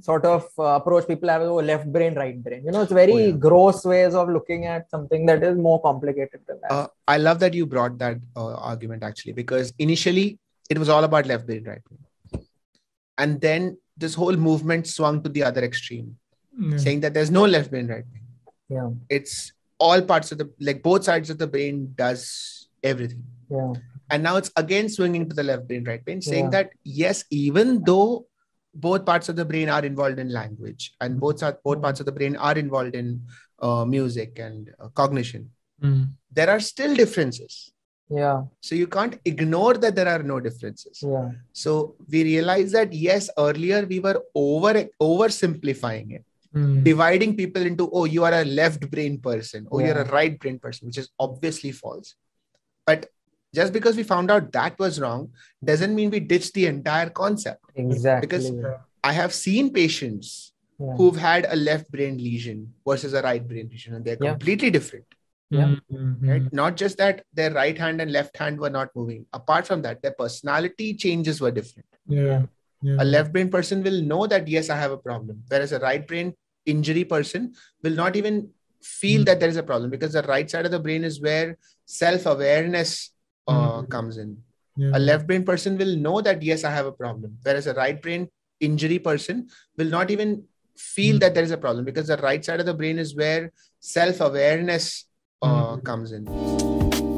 sort of uh, approach people have oh, left brain, right brain. You know, it's very oh, yeah. gross ways of looking at something that is more complicated than that. Uh, I love that you brought that uh, argument actually, because initially it was all about left brain, right brain. And then this whole movement swung to the other extreme, saying that there's no left brain, right brain. Yeah. It's all parts of the, like both sides of the brain does everything. Yeah. And now it's again swinging to the left brain, right brain, saying yeah. that yes, even though both parts of the brain are involved in language and both are, both parts of the brain are involved in uh, music and uh, cognition. Mm. there are still differences. Yeah. So you can't ignore that there are no differences. Yeah. So we realize that yes earlier we were over oversimplifying it. Mm. dividing people into oh you are a left brain person or oh, yeah. you're a right brain person which is obviously false. But just because we found out that was wrong doesn't mean we ditch the entire concept. Exactly. Because i have seen patients yeah. who've had a left brain lesion versus a right brain lesion and they're yeah. completely different. Yeah. Mm-hmm. right? Not just that their right hand and left hand were not moving. Apart from that their personality changes were different. Yeah, yeah. a left brain person will know that yes i have a problem. Whereas a right brain injury person will not even feel mm that there is a problem because the right side of the brain is where self awareness uh, mm comes in. Yeah. A left brain person will know that, yes, I have a problem. Whereas a right brain injury person will not even feel mm that there is a problem because the right side of the brain is where self awareness uh, mm comes in.